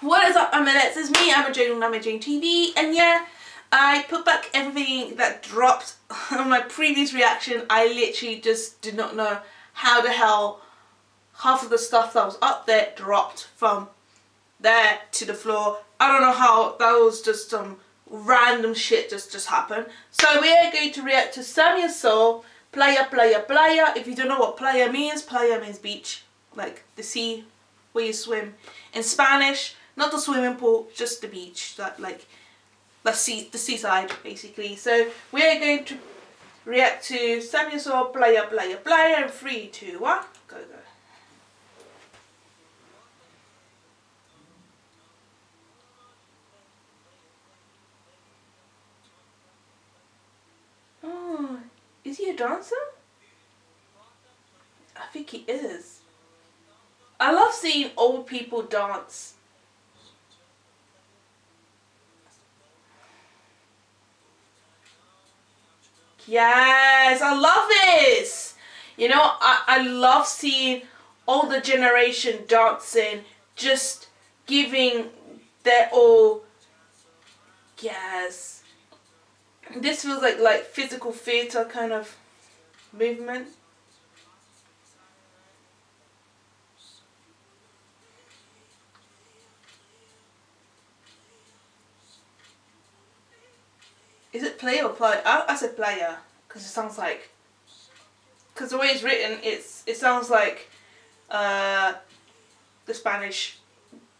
What is up, Amulettes? It's me, Amu Jane on Amu Jane TV, and yeah, I put back everything that dropped on my previous reaction. I literally just did not know how the hell half of the stuff that was up there dropped from there to the floor. I don't know how that was just some random shit just just happened. So we are going to react to Samuel Seo, Playa Playa Playa. If you don't know what playa means, playa means beach, like the sea where you swim. In Spanish, not the swimming pool, just the beach, that like the sea, the seaside basically. So we are going to react to Samuel Seo Playa Playa Playa in three, two, one, go go. Oh, is he a dancer? I think he is. I love seeing old people dance. Yes, I love this. You know, I, I love seeing older generation dancing, just giving their all. Yes. This feels like like physical theatre kind of movement. Is it play or play? I, I said player because it sounds like. Because the way it's written, it's it sounds like uh, the Spanish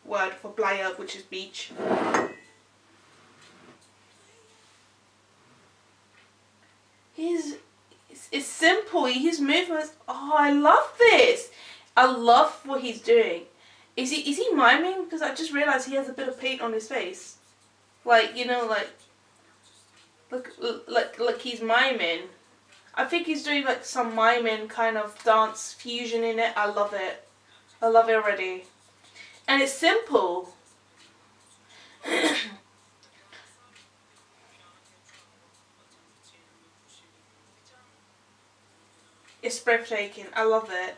word for playa, which is beach. He's it's, simple. His movements. Oh, I love this. I love what he's doing. Is he is he miming? Because I just realized he has a bit of paint on his face. Like you know, like Look, like, like he's miming. I think he's doing like some miming kind of dance fusion in it. I love it. I love it already. And it's simple. it's breathtaking. I love it.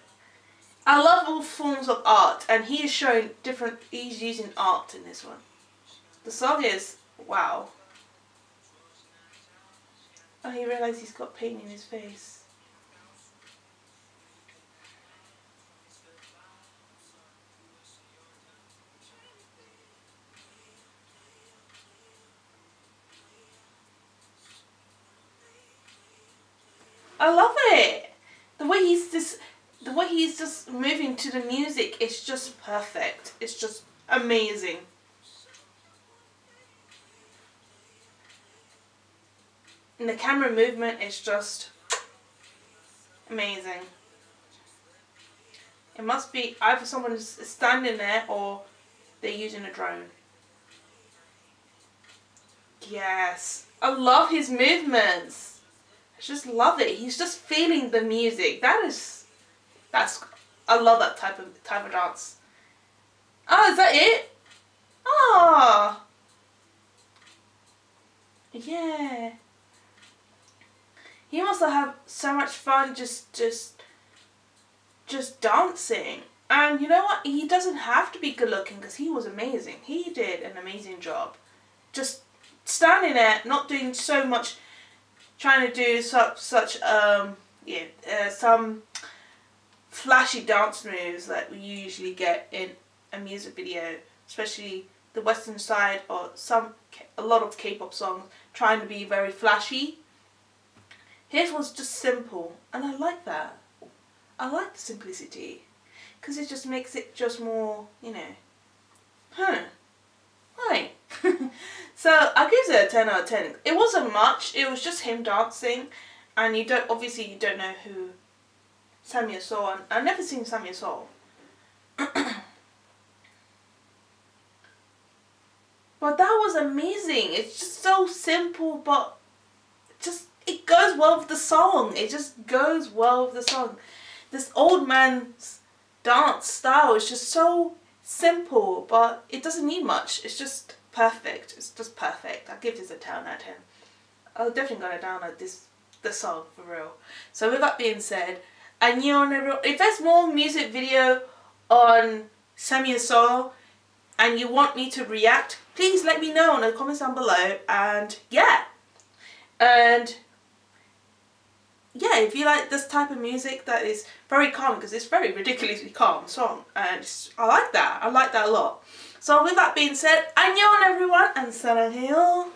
I love all forms of art and he is showing different, he's using art in this one. The song is, wow. Oh, he realised he's got pain in his face. I love it. The way he's just, the way he's just moving to the music is just perfect. It's just amazing. And the camera movement is just amazing. It must be either someone is standing there or they're using a drone. Yes. I love his movements. I just love it. He's just feeling the music. That is, that's, I love that type of, type of dance. Oh, is that it? Ah. Oh. Yeah he must have so much fun just just just dancing. And you know what? He doesn't have to be good looking because he was amazing. He did an amazing job. Just standing there not doing so much trying to do such such um yeah uh, some flashy dance moves that we usually get in a music video especially the western side or some a lot of k-pop songs trying to be very flashy his was just simple and I like that. I like the simplicity because it just makes it just more, you know, huh, right. so I give it a 10 out of 10. It wasn't much, it was just him dancing and you don't, obviously you don't know who Samuel Seo, and I've never seen Samuel Seo. but that was amazing. It's just so simple but it goes well with the song. It just goes well with the song. This old man's dance style is just so simple, but it doesn't need much. It's just perfect. It's just perfect. I'll give this a 10 out of 10. I'm definitely to download this the song for real. So with that being said, and you know, if there's more music video on Sammy and Soul, and you want me to react, please let me know in the comments down below. And yeah, and yeah, if you like this type of music that is very calm, because it's very ridiculously calm song, and I like that. I like that a lot. So with that being said, 안녕 everyone, and 사랑해요.